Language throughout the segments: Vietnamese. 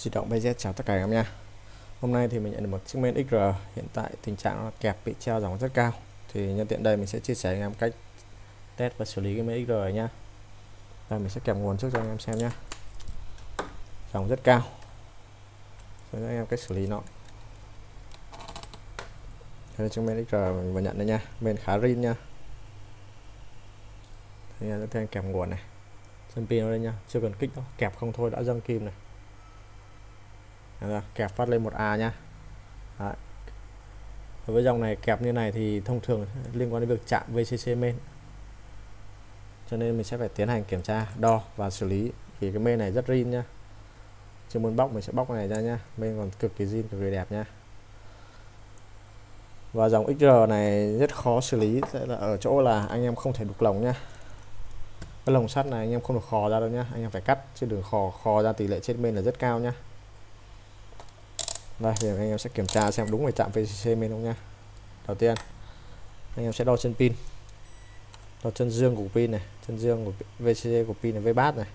Di động BZ chào tất cả các em nha. Hôm nay thì mình nhận được một chiếc men XR hiện tại tình trạng là kẹp bị treo dòng rất cao. Thì nhân tiện đây mình sẽ chia sẻ với anh em cách test và xử lý cái men XR này nha đây, mình sẽ kẹp nguồn trước cho anh em xem nhé dòng rất cao. Cho anh em cách xử lý nó. Đây là chiếc men XR mình vừa nhận đây nha. Men khá rin nha thì anh sẽ kẹp nguồn này. Chân pin nó đây nha chưa cần kích đâu. Kẹp không thôi, đã dâng kim này. Kẹp phát lên một A nhá. Đấy. với dòng này kẹp như này thì thông thường liên quan đến việc chạm VCC main. Cho nên mình sẽ phải tiến hành kiểm tra, đo và xử lý. Vì cái main này rất rin nhá. Chưa muốn bóc, mình sẽ bóc cái này ra nhá. Main còn cực kỳ zin cực kỳ đẹp nhá. Và dòng XR này rất khó xử lý, sẽ là ở chỗ là anh em không thể đục lồng nhá. Cái lồng sắt này anh em không được khò ra đâu nhá. Anh em phải cắt, chứ đừng khò khò ra tỷ lệ chết main là rất cao nhá đây, thì anh em sẽ kiểm tra xem đúng về chạm VCC mình không nhá. Đầu tiên, anh em sẽ đo chân pin. Đo chân dương của pin này, chân dương của VCC của pin này với bát này.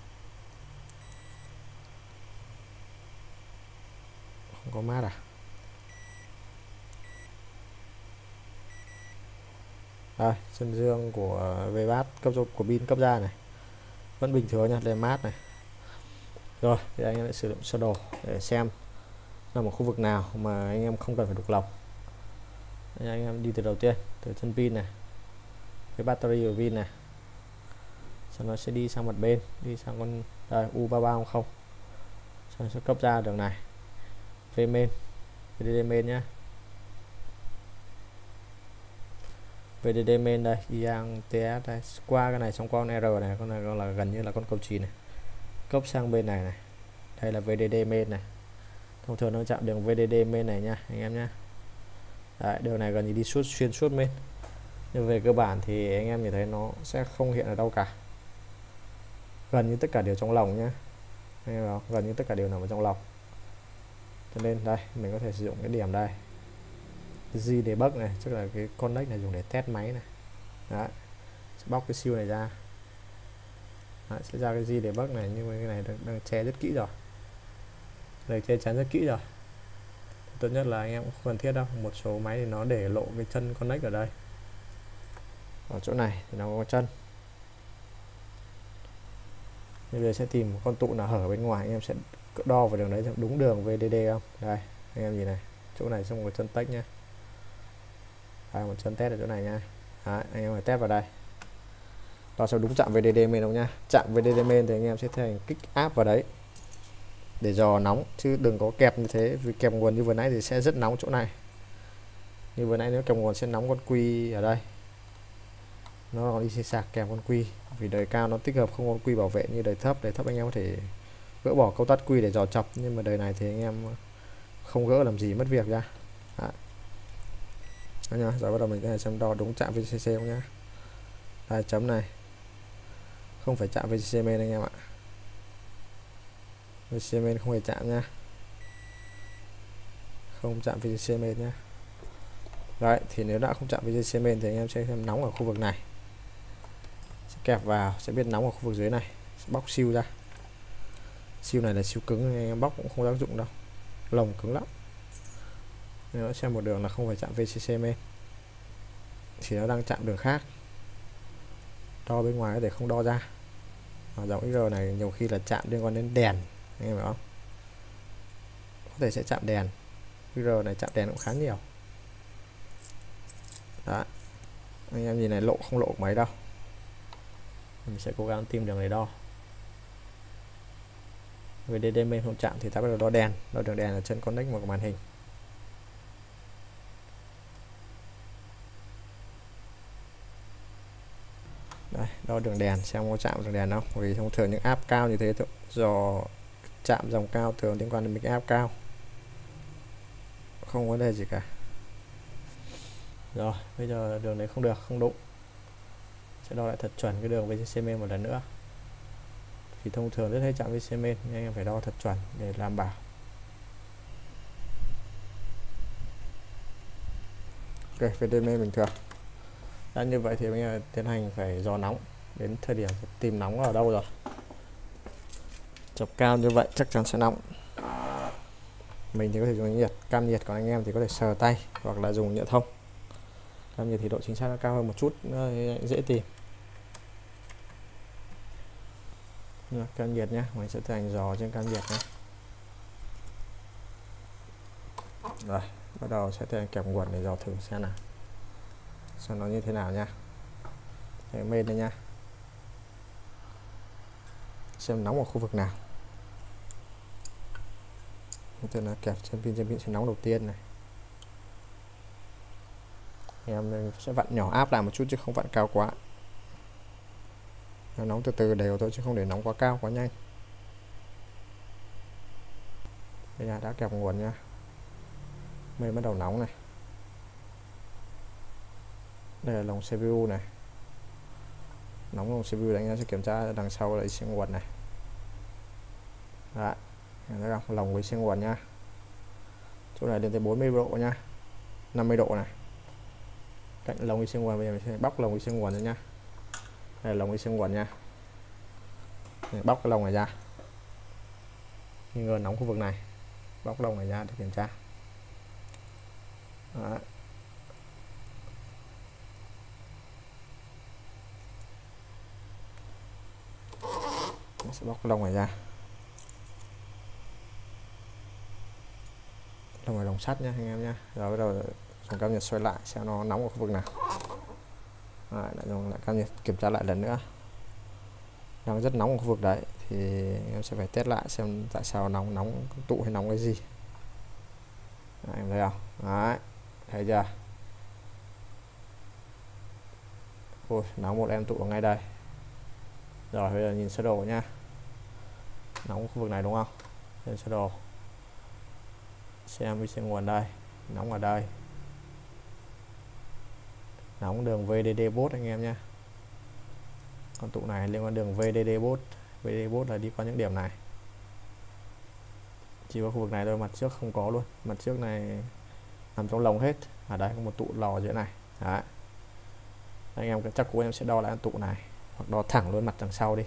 Không có mát à? Đây, chân dương của V bát cấp của pin cấp ra này. Vẫn bình thường nha, đèn mát này. Rồi, thì anh em sẽ sử dụng sơ đồ để xem là một khu vực nào mà anh em không cần phải đục lọc anh em đi từ đầu tiên, từ chân pin này, cái battery của pin này. Sau nó sẽ đi sang mặt bên, đi sang con à, đây U33 không sau sẽ cấp ra đường này về main VDD main nhá. VDD main đây, yang TS đây, qua cái này xong con R này, con này con là gần như là con cầu chì này. Cấp sang bên này này, đây là VDD main này thông thường nó chạm đường VDD main này nha anh em nhé Đấy, đường này gần như đi suốt xuyên suốt main. Nhưng về cơ bản thì anh em nhìn thấy nó sẽ không hiện ở đâu cả. Gần như tất cả đều trong lòng nhé anh em gần như tất cả đều nằm ở trong lòng. Cho nên đây mình có thể sử dụng cái điểm đây. G debug này tức là cái connect này dùng để test máy này. Đấy. Sẽ bóc cái siêu này ra. Đấy, sẽ ra cái G debug này nhưng mà cái này đang, đang che rất kỹ rồi đây che chắn rất kỹ rồi. Tốt nhất là anh em cũng không cần thiết đâu. Một số máy thì nó để lộ cái chân connect ở đây. Ở chỗ này thì nó có chân. Bây giờ sẽ tìm một con tụ nào hở bên ngoài. Anh em sẽ đo vào đường đấy đúng đường VDD không? Đây anh em nhìn này. Chỗ này xong một chân tách nhá. Đây, một chân test ở chỗ này nha đấy, anh em phải test vào đây. Đo xem đúng chạm VDD main không nha chạm VDD main thì anh em sẽ thành kích áp vào đấy để dò nóng, chứ đừng có kẹp như thế, vì kẹp nguồn như vừa nãy thì sẽ rất nóng chỗ này. Như vừa nãy nếu kẹp nguồn sẽ nóng con quy ở đây. Nó đi sạc kèm con quy, vì đời cao nó tích hợp không con quy bảo vệ như đời thấp. Đời thấp anh em có thể gỡ bỏ câu tắt quy để dò chọc, nhưng mà đời này thì anh em không gỡ làm gì, mất việc ra Đó. Đó nhá rồi bắt đầu mình có thể xem đo đúng chạm VCC không nhá. Đây, chấm này. Không phải chạm VCC main anh em ạ. VCC không hề chạm nha. Không chạm VCC main nhá. Đấy, thì nếu đã không chạm VCC main thì anh em sẽ xem nóng ở khu vực này. Sẽ kẹp vào, sẽ biết nóng ở khu vực dưới này. Sẽ bóc siêu ra. Siêu này là siêu cứng anh em bóc cũng không tác dụng đâu. Lồng cứng lắm. Nếu xem một đường là không phải chạm VCC main thì nó đang chạm đường khác. Đo bên ngoài để không đo ra. Và dòng XR này nhiều khi là chạm liên quan đến đèn anh em hiểu không? Có thể sẽ chạm đèn. QR này chạm đèn cũng khá nhiều. Đó. Anh em nhìn này, lộ không lộ mấy đâu. Mình sẽ cố gắng tìm đường này đo. Về DD main không chạm thì ta bắt đầu đo đèn. Đo đường đèn ở chân connect một màn hình. Đây đo đường đèn xem có chạm đường đèn không? Vì thông thường những app cao như thế do chạm dòng cao thường liên quan đến mic áp cao. Không vấn đề gì cả. Rồi, bây giờ đường này không được, không đụng. Sẽ đo lại thật chuẩn cái đường VCM một lần nữa. Thì thông thường rất hay chạm VCM nên nhưng anh em phải đo thật chuẩn để đảm bảo. Ok VD bình thường. Đã như vậy thì bây giờ tiến hành phải dò nóng. Đến thời điểm tìm nóng ở đâu rồi? Chọc cao như vậy chắc chắn sẽ nóng. Mình thì có thể dùng nhiệt, cam nhiệt, còn anh em thì có thể sờ tay hoặc là dùng nhựa thông. Cam nhiệt thì độ chính xác nó cao hơn một chút dễ tìm. Cam nhiệt nhé mình sẽ thành giò trên cam nhiệt nhé rồi bắt đầu sẽ tiến kẹp nguồn để dò thử xem nào. Xem nó như thế nào nha Để đây nha xem nóng ở khu vực nào tức là kẹp trên pin trên pin sẽ nóng đầu tiên này. Em sẽ vặn nhỏ áp lại một chút chứ không vặn cao quá. Nó nóng từ từ đều thôi chứ không để nóng quá cao quá nhanh. Bây giờ đã kẹp nguồn nha. Mây bắt đầu nóng này. Đây là lồng CPU này. Nóng lồng CPU đánh em sẽ kiểm tra đằng sau là sinh nguồn này. Đấy, thấy không lồng với sinh nguồn nha chỗ này lên tới 40 độ nha 50 độ này. Cạnh lồng với sinh nguồn bây giờ mình sẽ bóc lồng với sinh nguồn nha đây là lồng với sinh nguồn nha bóc cái lồng này ra. Nghi ngờ nóng khu vực này. Bóc lồng này ra để kiểm tra. Đó. Mình sẽ bóc lồng này ra. Lông này lồng sắt nha anh em nha rồi bắt đầu dùng cam nhiệt xoay lại xem nó nóng ở khu vực nào. Rồi, lại dùng lại cam nhiệt kiểm tra lại lần nữa. Đang rất nóng ở khu vực đấy thì em sẽ phải test lại xem tại sao nóng nóng tụ hay nóng cái gì. Đấy, em thấy không? Đấy thấy chưa? Ôi nóng một em tụ ở ngay đây. Rồi bây giờ nhìn sơ đồ nha nóng khu vực này đúng không? Lên sơ đồ xem vi sinh nguồn đây, nóng ở đây. Nóng đường VDD bot anh em nhé. Còn tụ này liên quan đường VDD bot VDD bot là đi qua những điểm này. Chỉ có khu vực này thôi, mặt trước không có luôn. Mặt trước này nằm trong lồng hết. À ở đây có một tụ lò dưới này. Đấy. Anh em chắc của em sẽ đo lại tụ này, hoặc đo thẳng luôn mặt đằng sau đi.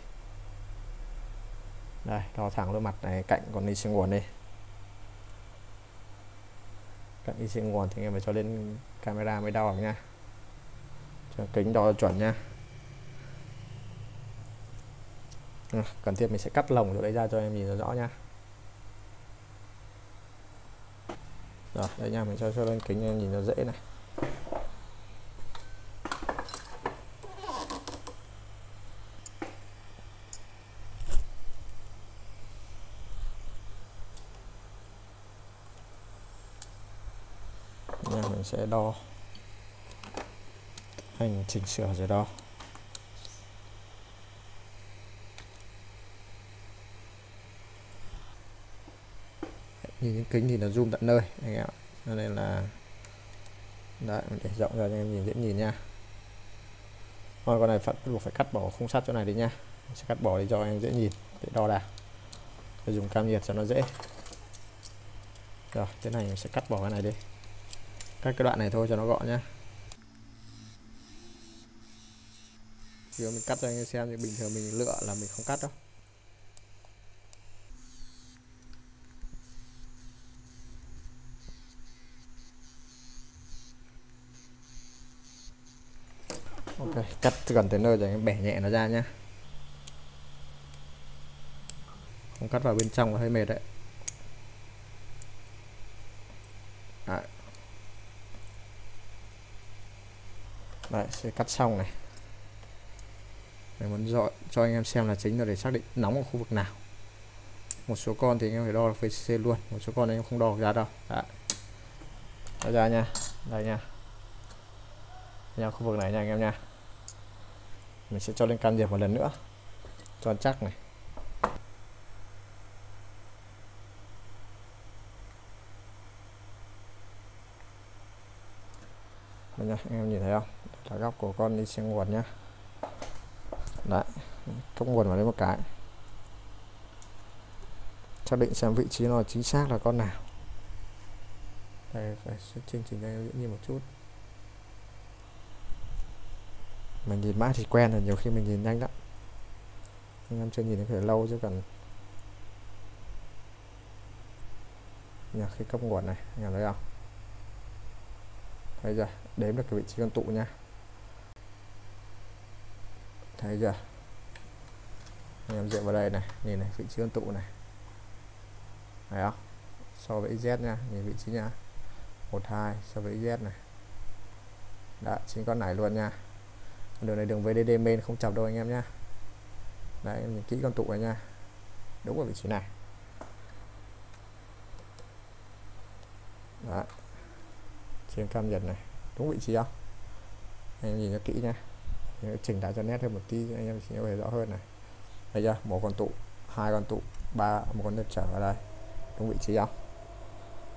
Đây, đo thẳng luôn mặt này, cạnh còn đi sinh nguồn đi cạnh IC sinh nguồn thì anh em phải cho lên camera mới đo được nha. Cho kính đo chuẩn nha. À, cần thiết mình sẽ cắt lồng chỗ đấy ra cho em nhìn rõ nha. Rồi đây nha mình cho cho lên kính em nhìn nó dễ này nha mình sẽ đo hành chỉnh sửa rồi đo nhìn những kính thì nó zoom tận nơi, anh em cho nên là, đấy, để rộng ra cho em nhìn, dễ nhìn nha. Thôi, con này phải, buộc phải cắt bỏ khung sắt chỗ này đi nha. Sẽ cắt bỏ để cho em dễ nhìn, để đo đạc. Để dùng cam nhiệt cho nó dễ. Rồi thế này mình sẽ cắt bỏ cái này đi các cái đoạn này thôi cho nó gọn nhá. Giờ mình cắt cho anh em xem thì bình thường mình lựa là mình không cắt đâu. Ok cắt gần tới nơi rồi em bẻ nhẹ nó ra nhá. Không cắt vào bên trong là hơi mệt đấy. Đấy, đấy sẽ cắt xong này. Mình muốn dọi cho anh em xem là chính là để xác định nóng ở khu vực nào. Một số con thì anh em phải đo VCC luôn một số con anh em không đo ra đâu. Đấy. Đó ra nha đây nha. Nha khu vực này nha anh em nha. Mình sẽ cho lên can thiệp một lần nữa. Cho chắc này. Đây nha, anh em nhìn thấy không? Là góc của con đi xem nguồn nhá. Đấy, cốc nguồn vào đây một cái. Xác định xem vị trí nó chính xác là con nào. Đây, phải chương trình đây như một chút. Mình nhìn mã thì quen rồi, nhiều khi mình nhìn nhanh lắm. Nhưng em chưa nhìn thấy lâu chứ cần nhà khi cấp nguồn này, nhà thấy không thấy chưa đếm được cái vị trí con tụ nha thấy chưa? Anh em dựa vào đây này, nhìn này, vị trí con tụ này. Thấy không? So với z nha nhìn vị trí nha 12 so với z này. Đã chính con này luôn nha đường này đường VDD main không chập đâu anh em nhá. Đấy, em nhìn kỹ con tụ này nha đúng ở vị trí này. Đó trên cam nhật này. Đúng vị trí không? Anh em nhìn cho kỹ nha chỉnh lại cho nét hơn một tí, anh em sẽ thấy rõ hơn này. Đây chưa? Một con tụ, hai con tụ, ba, một con đất trở vào đây. Đúng vị trí không?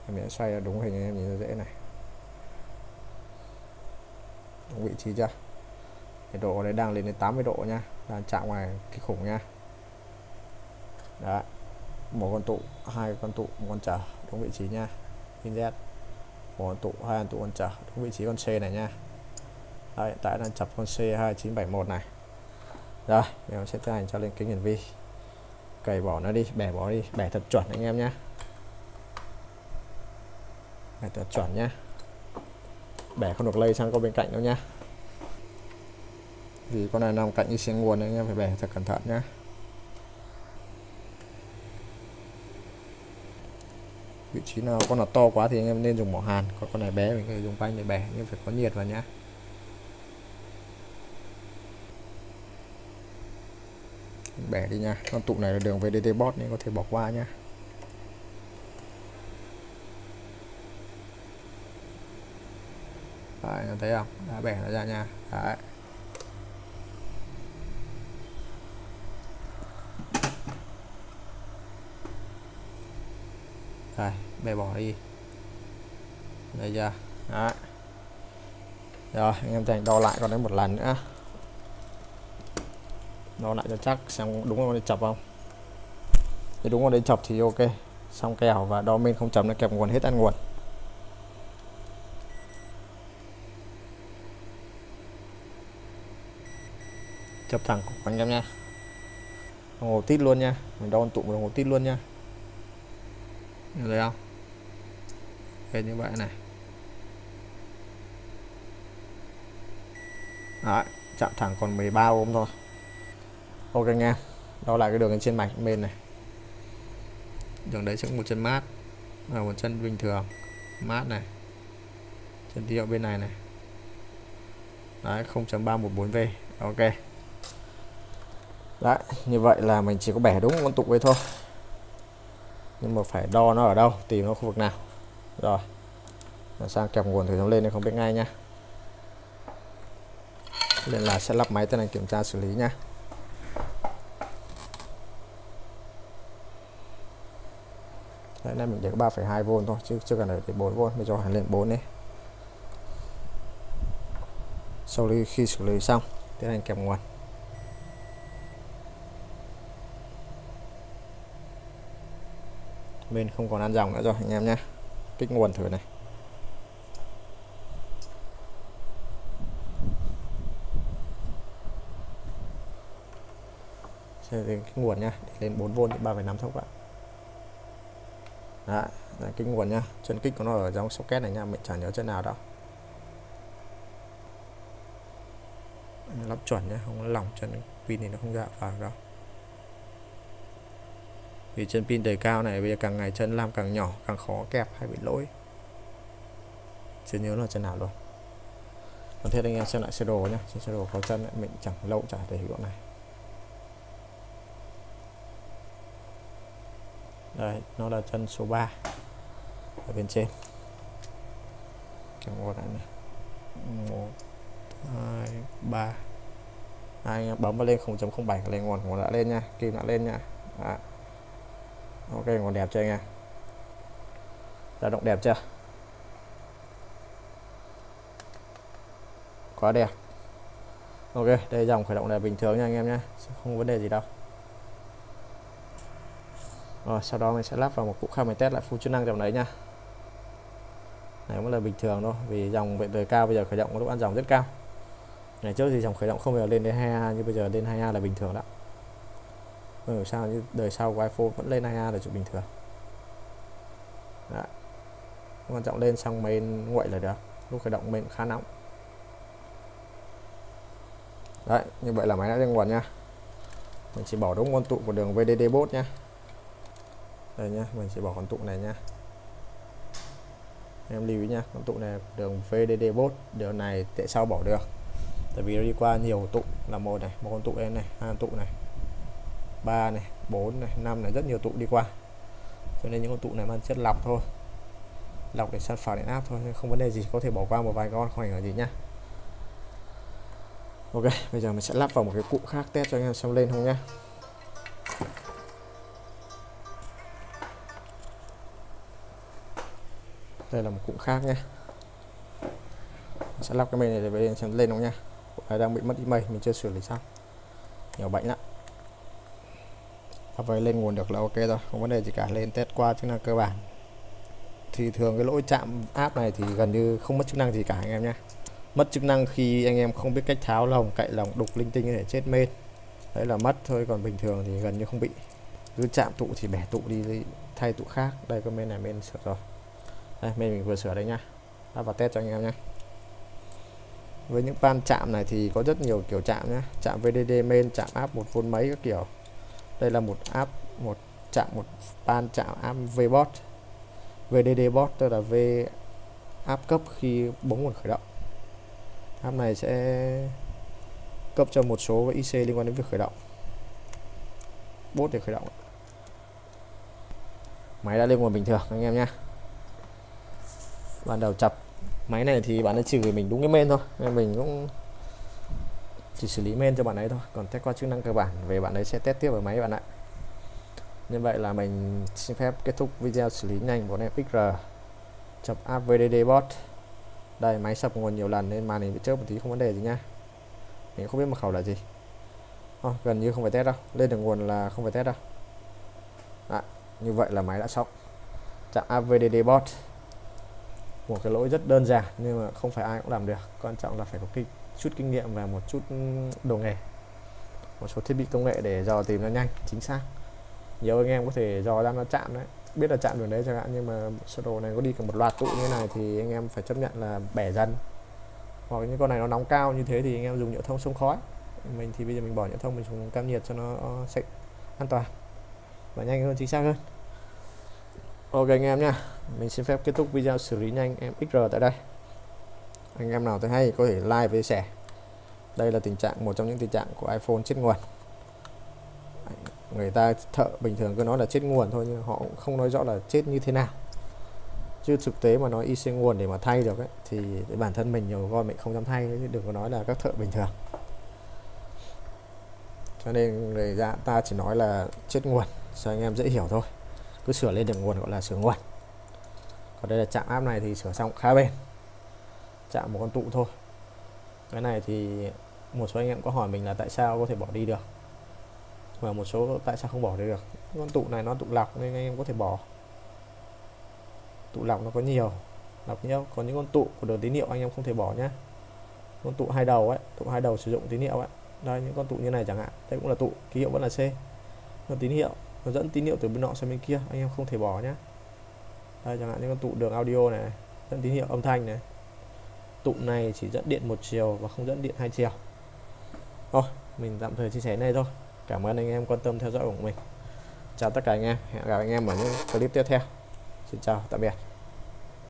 Em sẽ xoay đúng hình, anh em nhìn dễ này. Đúng vị trí chưa? Nhiệt độ đấy đang lên đến 80 độ nha. Đang chạm ngoài cái khủng nha. Đấy. Một con tụ, hai con tụ, một con trở. Đúng vị trí nha. Pin Z. Một con tụ, hai con tụ con trở. Đúng vị trí con C này nha đấy, hiện tại đang chập con C2971 này. Rồi mình sẽ tiến hành cho lên kính hiển vi. Cày bỏ nó đi bẻ bỏ đi bẻ thật chuẩn anh em nhé bẻ thật chuẩn nhá. Bẻ không được lây sang con bên cạnh đâu nhá. Vì con này nằm cạnh như xiên nguồn anh em phải bẻ thật cẩn thận nhá. Vị trí nào con nào to quá thì anh em nên dùng mỏ hàn còn con này bé mình có thể dùng banh để bẻ nhưng phải có nhiệt vào nhá. Bẻ đi nha. Con tụ này là đường VDT bot nên có thể bỏ qua nhá. Đấy, thấy không? Đã bẻ nó ra nha. Đấy. Đây, bẻ bỏ đi. Đây ra, Đấy. rồi anh em thành đo lại còn đấy một lần nữa nó lại cho chắc xem đúng con đây chập không? Thì đúng con đây chập thì ok. Xong kèo và đo không chấm nó kẹp nguồn hết ăn nguồn. Chập thẳng của anh em nha. Đồng hồ tít luôn nha. Mình đo tụ đồng hồ tít luôn nha. Được rồi không? Ok như vậy này. Đấy, chạm thẳng còn 13 ôm thôi ok anh em là cái đường trên mạch bên này. Đường đấy sẽ có một chân mát là một chân bình thường. Mát này, chân tiêu hiệu bên này này. Đấy 0.314V ok. Đấy, như vậy là mình chỉ có bẻ đúng con tục ấy thôi. Nhưng mà phải đo nó ở đâu, tìm nó khu vực nào. Rồi sang kẹp nguồn thử nó lên này không biết ngay nha nên là sẽ lắp máy tiến hành kiểm tra xử lý nha Đấy, này mình để có 3,2V thôi chứ chưa cần để 4V mình cho hẳn lên 4 đi. Sau khi xử lý xong tiến hành kèm nguồn. Bên không còn ăn dòng nữa rồi anh em nhé. Kích nguồn thử này. Sẽ đến cái nguồn nha lên 4V thì 3,5 thốc ạ. Đấy, là cái nguồn nha chân kích của nó ở trong socket này nha mình chẳng nhớ chân nào đâu. Lắp chuẩn nhé không lỏng chân pin thì nó không ra vào đâu. Vì chân pin đời cao này bây giờ càng ngày chân làm càng nhỏ càng khó kẹp hay bị lỗi. Chưa nhớ là chân nào rồi còn thế anh em xem lại sơ đồ nhé trên sơ đồ có chân mình chẳng lâu trả để hiểu này. Đây nó là chân số 3 ở bên trên. Trong một này, này. 1 2 3 anh bấm vào lên 0.07 lên ngọn ngọn đã lên nha kim đã lên nha. À. ok ngọn đẹp chưa anh em dao động đẹp chưa? Quá đẹp. Ok đây dòng khởi động là bình thường nha anh em nhé không vấn đề gì đâu rồi, sau đó mình sẽ lắp vào một cục khác mình test lại full chức năng dòng đấy nha này, cũng là bình thường thôi, vì dòng vệ đời cao bây giờ khởi động có lúc ăn dòng rất cao. Ngày trước thì dòng khởi động không bao giờ lên đến 2A như bây giờ lên 2A là bình thường đó không hiểu sao, như đời sau của iPhone vẫn lên 2A là chuyện bình thường. Đấy. quan trọng lên xong máy nguội là được, lúc khởi động mình khá nóng. Đấy, như vậy là máy đã lên nguồn nha mình chỉ bỏ đúng con tụ của đường VDD bot nha đây nhá, mình sẽ bỏ con tụ này nhé em lưu ý nhé con tụ này đường VDD bot điều này tại sao bỏ được? Tại vì nó đi qua nhiều tụ, là một này, một con tụ em này, hai tụ này, ba này, bốn này, năm này, rất nhiều tụ đi qua. Cho nên những con tụ này mang chất lọc thôi. Lọc để sản phẩm điện áp thôi không vấn đề gì, có thể bỏ qua một vài con, không ảnh hưởng gì nhá. Ok, bây giờ mình sẽ lắp vào một cái cụ khác test cho anh em xem lên không nhá. Đây là một cụm khác nhé. Sẽ lắp cái mây này để về xem lên không nha này đang bị mất email, mình chưa xử lý xong nhiều bệnh lắm. Về lên nguồn được là ok rồi, không vấn đề gì cả, lên test qua chức năng cơ bản. Thì thường cái lỗi chạm app này thì gần như không mất chức năng gì cả anh em nhé mất chức năng khi anh em không biết cách tháo lồng, cậy lồng, đục linh tinh để chết main. Đấy là mất thôi, còn bình thường thì gần như không bị. Cứ chạm tụ thì bẻ tụ đi, thay tụ khác. Đây có main này, main sửa rồi đây mình vừa sửa đây nha. Lắp vào test cho anh em nhé. Với những pan chạm này thì có rất nhiều kiểu chạm nhé. Chạm VDD main, chạm áp, một vôn mấy các kiểu. Đây là một áp, một chạm, một pan chạm áp VBot. VDD bot, tức là V áp cấp khi bóng nguồn khởi động. Áp này sẽ cấp cho một số IC liên quan đến việc khởi động. Bot để khởi động máy đã lên nguồn bình thường, anh em nhé ban đầu chập. Máy này thì bạn ấy chỉ gửi mình đúng cái main thôi. Nên mình cũng chỉ xử lý main cho bạn ấy thôi. Còn test qua chức năng cơ bản về bạn ấy sẽ test tiếp ở máy bạn ạ. Như vậy là mình xin phép kết thúc video xử lý nhanh của em XR chập app VDD bot. Đây máy sập nguồn nhiều lần nên màn hình bị chớp một tí không vấn đề gì nha. Mình không biết mật khẩu là gì. Oh, gần như không phải test đâu. Lên được nguồn là không phải test đâu. À, như vậy là máy đã xong. Chạm app VDD bot một cái lỗi rất đơn giản nhưng mà không phải ai cũng làm được. Quan trọng là phải có kinh, chút kinh nghiệm và một chút đồ nghề. Một số thiết bị công nghệ để dò tìm nó nhanh chính xác. Nhiều anh em có thể dò ra nó chạm đấy biết là chạm đường đấy chẳng hạn nhưng mà sơ đồ này có đi cả một loạt tụ như này thì anh em phải chấp nhận là bẻ dần. Hoặc những con này nó nóng cao như thế thì anh em dùng nhựa thông sông khói. Mình thì bây giờ mình bỏ nhựa thông mình dùng cam nhiệt cho nó ờ, sạch an toàn và nhanh hơn chính xác hơn ok anh em nha mình xin phép kết thúc video xử lý nhanh em XR tại đây. Anh em nào thấy hay có thể like và chia sẻ đây là tình trạng một trong những tình trạng của iPhone chết nguồn. Người ta thợ bình thường cứ nói là chết nguồn thôi nhưng họ cũng không nói rõ là chết như thế nào. Chứ thực tế mà nói IC nguồn để mà thay được ấy, thì bản thân mình nhiều con mình không dám thay chứ đừng có nói là các thợ bình thường. Cho nên người ra ta chỉ nói là chết nguồn cho anh em dễ hiểu thôi cứ sửa lên được nguồn gọi là sửa nguồn. Còn đây là chạm áp này thì sửa xong khá bền. Chạm một con tụ thôi. Cái này thì một số anh em có hỏi mình là tại sao có thể bỏ đi được. Và một số tại sao không bỏ đi được. Con tụ này nó tụ lọc nên anh em có thể bỏ. Tụ lọc nó có nhiều. Lọc nhiều còn những con tụ của đường tín hiệu anh em không thể bỏ nhé con tụ hai đầu ấy, tụ hai đầu sử dụng tín hiệu ấy. Đây những con tụ như này chẳng hạn. Đây cũng là tụ, ký hiệu vẫn là C. Nó tín hiệu nó dẫn tín hiệu từ bên nọ sang bên kia. Anh em không thể bỏ nhé đây, chẳng hạn như con tụ đường audio này, dẫn tín hiệu âm thanh này. Tụ này chỉ dẫn điện một chiều và không dẫn điện hai chiều. Thôi, mình tạm thời chia sẻ này thôi. Cảm ơn anh em quan tâm theo dõi của mình. Chào tất cả anh em. Hẹn gặp anh em ở những clip tiếp theo. Xin chào, tạm biệt.